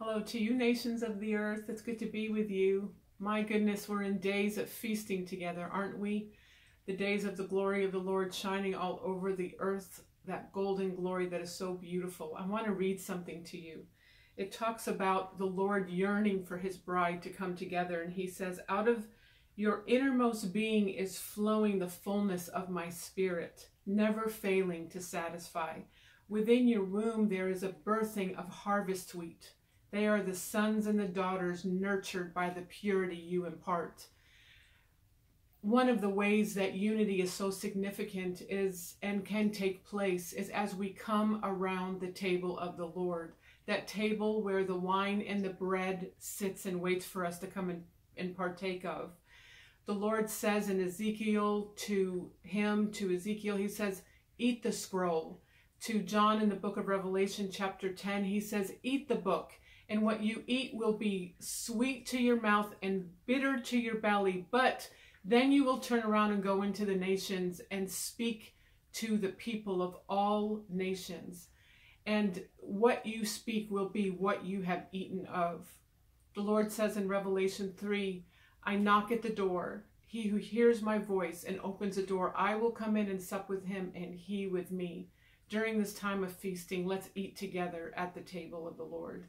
Hello to you, nations of the earth. It's good to be with you. My goodness, we're in days of feasting together, aren't we? The days of the glory of the Lord shining all over the earth, that golden glory that is so beautiful. I want to read something to you. It talks about the Lord yearning for his bride to come together, and he says, Out of your innermost being is flowing the fullness of my spirit, never failing to satisfy. Within your womb there is a birthing of harvest wheat they are the sons and the daughters nurtured by the purity you impart. One of the ways that unity is so significant is and can take place is as we come around the table of the Lord. That table where the wine and the bread sits and waits for us to come and, and partake of. The Lord says in Ezekiel to him, to Ezekiel, he says, Eat the scroll. To John in the book of Revelation, chapter 10, he says, Eat the book and what you eat will be sweet to your mouth and bitter to your belly. But then you will turn around and go into the nations and speak to the people of all nations. And what you speak will be what you have eaten of. The Lord says in Revelation 3 I knock at the door. He who hears my voice and opens the door, I will come in and sup with him and he with me. During this time of feasting, let's eat together at the table of the Lord.